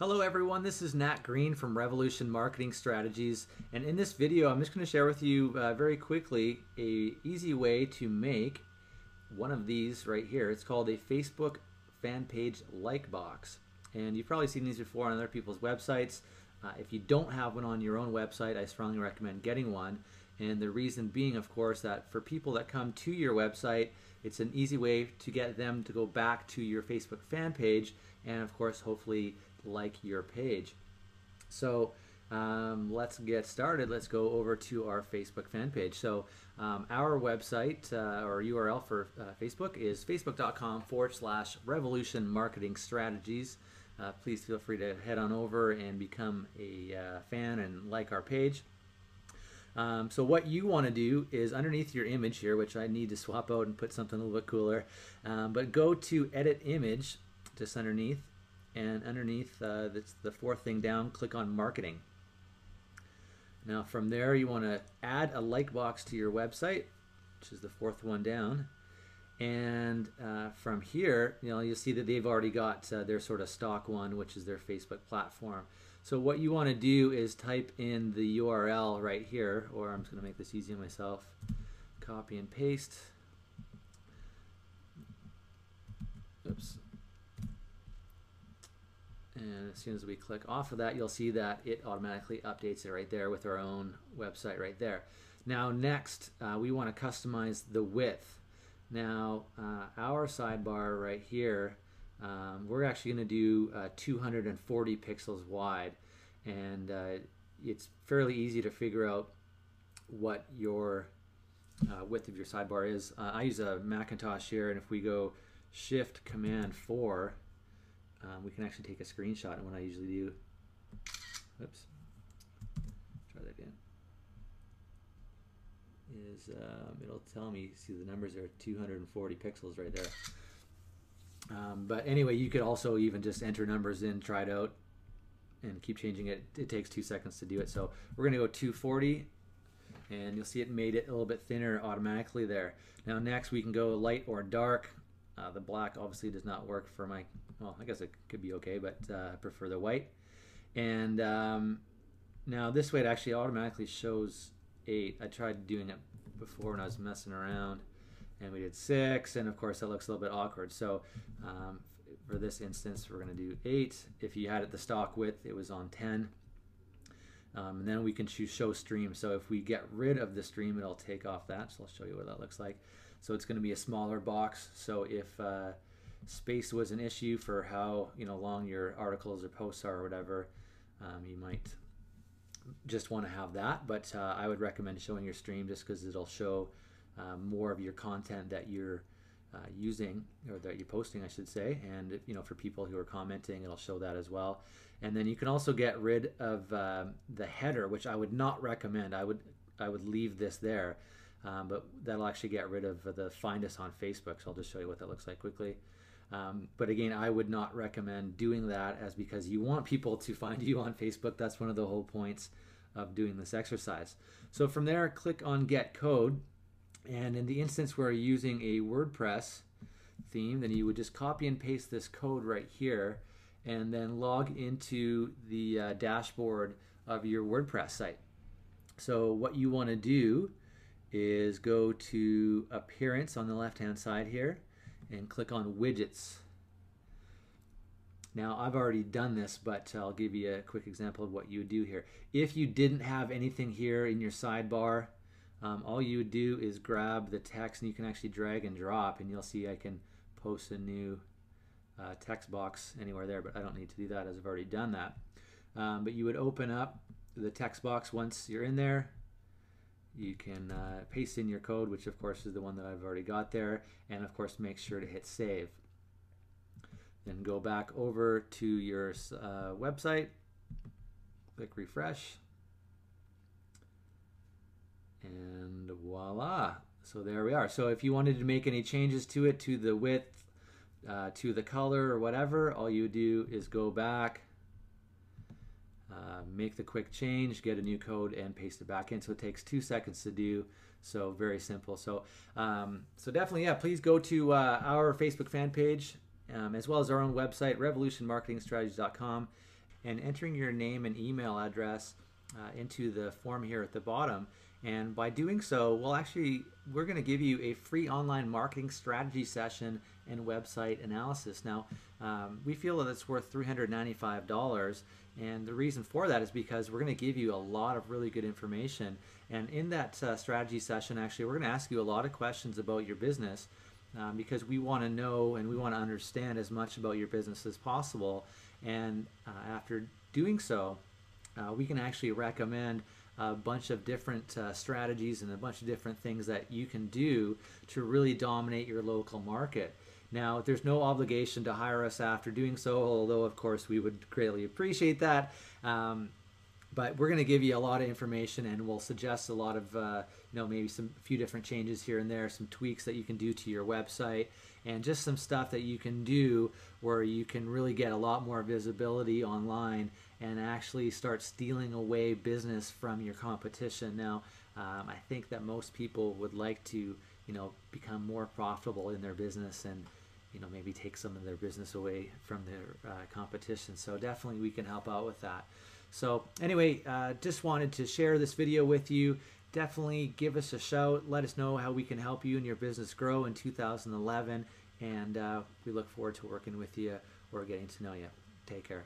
Hello everyone, this is Nat Green from Revolution Marketing Strategies and in this video I'm just going to share with you uh, very quickly a easy way to make one of these right here. It's called a Facebook fan page like box and you've probably seen these before on other people's websites. Uh, if you don't have one on your own website I strongly recommend getting one and the reason being of course that for people that come to your website it's an easy way to get them to go back to your Facebook fan page and of course hopefully like your page. So um, let's get started. Let's go over to our Facebook fan page. So um, our website uh, or URL for uh, Facebook is facebook.com forward slash revolution marketing strategies. Uh, please feel free to head on over and become a uh, fan and like our page. Um, so what you want to do is underneath your image here, which I need to swap out and put something a little bit cooler, um, but go to edit image just underneath and underneath uh, that's the fourth thing down click on marketing. Now from there you want to add a like box to your website which is the fourth one down. And uh, from here you know you'll see that they've already got uh, their sort of stock one which is their Facebook platform. So what you want to do is type in the URL right here or I'm just going to make this easy on myself. Copy and paste. Oops and as soon as we click off of that, you'll see that it automatically updates it right there with our own website right there. Now next, uh, we want to customize the width. Now uh, our sidebar right here, um, we're actually going to do uh, 240 pixels wide and uh, it's fairly easy to figure out what your uh, width of your sidebar is. Uh, I use a Macintosh here and if we go Shift Command 4 um, we can actually take a screenshot and what I usually do. Oops. Try that again. Is um, it'll tell me see the numbers are 240 pixels right there. Um, but anyway you could also even just enter numbers in try it out and keep changing it. It takes two seconds to do it. So we're gonna go 240 and you'll see it made it a little bit thinner automatically there. Now next we can go light or dark uh, the black obviously does not work for my, well, I guess it could be okay, but uh, I prefer the white. And um, now this way it actually automatically shows eight. I tried doing it before when I was messing around and we did six and of course that looks a little bit awkward. So um, for this instance we're going to do eight. If you had it the stock width it was on 10. Um, and then we can choose show stream. So if we get rid of the stream it'll take off that. So I'll show you what that looks like. So it's going to be a smaller box. So if uh, space was an issue for how you know long your articles or posts are or whatever, um, you might just want to have that. But uh, I would recommend showing your stream just because it'll show um, more of your content that you're uh, using or that you're posting, I should say. And you know, for people who are commenting, it'll show that as well. And then you can also get rid of um, the header, which I would not recommend. I would I would leave this there um, but that'll actually get rid of the find us on Facebook. So I'll just show you what that looks like quickly. Um, but again, I would not recommend doing that as because you want people to find you on Facebook. That's one of the whole points of doing this exercise. So from there, click on Get Code. And in the instance where you're using a WordPress theme, then you would just copy and paste this code right here and then log into the uh, dashboard of your WordPress site. So what you want to do is go to appearance on the left hand side here and click on widgets. Now I've already done this but I'll give you a quick example of what you would do here. If you didn't have anything here in your sidebar um, all you would do is grab the text and you can actually drag and drop and you'll see I can post a new uh, text box anywhere there but I don't need to do that as I've already done that. Um, but you would open up the text box once you're in there you can uh, paste in your code, which of course is the one that I've already got there, and of course make sure to hit save. Then go back over to your uh, website, click refresh, and voila. So there we are. So if you wanted to make any changes to it, to the width, uh, to the color or whatever, all you do is go back, make the quick change, get a new code, and paste it back in. So it takes two seconds to do. So very simple. So um, so definitely, yeah. Please go to uh, our Facebook fan page um, as well as our own website, revolutionmarketingstrategies.com, and entering your name and email address uh, into the form here at the bottom. And by doing so, we'll actually, we're going to give you a free online marketing strategy session and website analysis. Now, um, we feel that it's worth $395. And the reason for that is because we're going to give you a lot of really good information. And in that uh, strategy session, actually, we're going to ask you a lot of questions about your business um, because we want to know and we want to understand as much about your business as possible. And uh, after doing so, uh, we can actually recommend a bunch of different uh, strategies and a bunch of different things that you can do to really dominate your local market. Now, there's no obligation to hire us after doing so, although, of course, we would greatly appreciate that. Um, but we're going to give you a lot of information and we'll suggest a lot of uh, you know maybe some few different changes here and there some tweaks that you can do to your website and just some stuff that you can do where you can really get a lot more visibility online and actually start stealing away business from your competition now um, i think that most people would like to you know become more profitable in their business and you know maybe take some of their business away from their uh, competition so definitely we can help out with that so anyway, uh, just wanted to share this video with you. Definitely give us a shout. Let us know how we can help you and your business grow in 2011. And uh, we look forward to working with you or getting to know you. Take care.